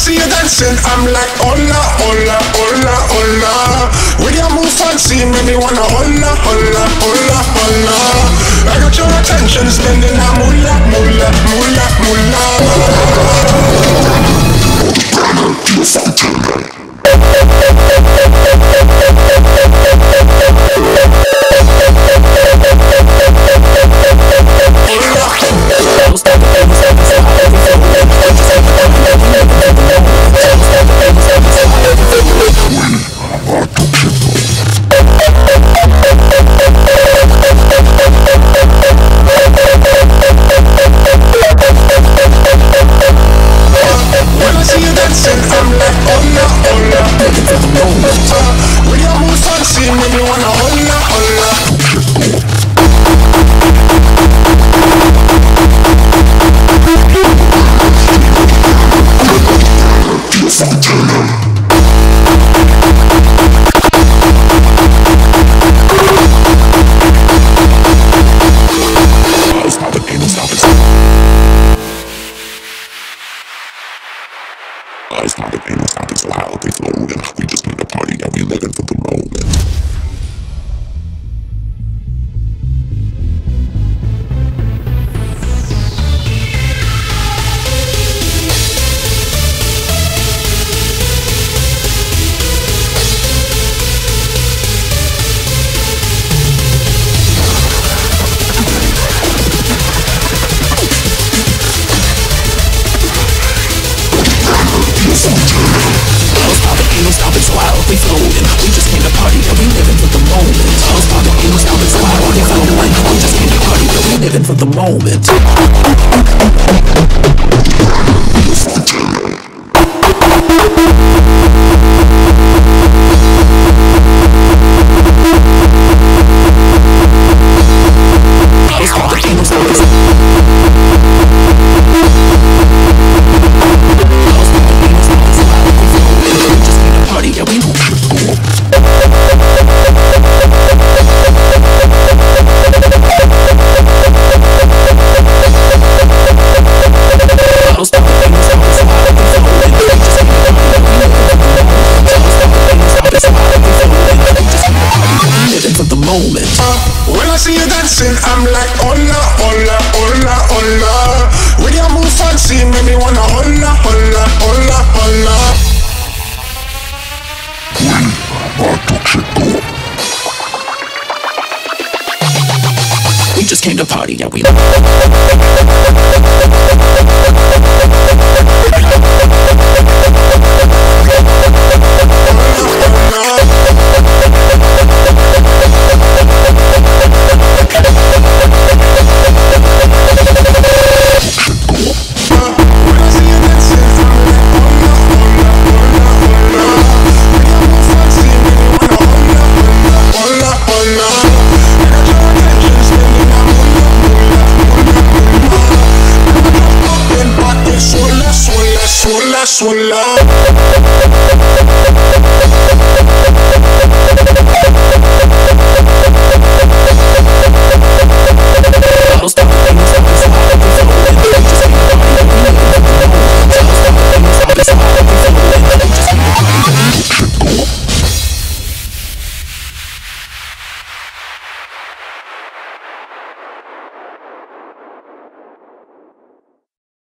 see you dancing, I'm like hola, hola, hola, hola. When you move fancy, make me wanna hola, hola, hola, hola. I got your attention, spending a moolah, I it, ain't no stopping. So how they floating? We just stopping, we floating? We just came to party, and we living for the moment. House poppin', ain't no stopping, so how we floating? We just came to party, and we living for the moment. I see you dancing, I'm like hola, hola, hola, hola. When you move fancy, make me wanna hola, hola, hola, hola. We just came to party, yeah, we sola, sola.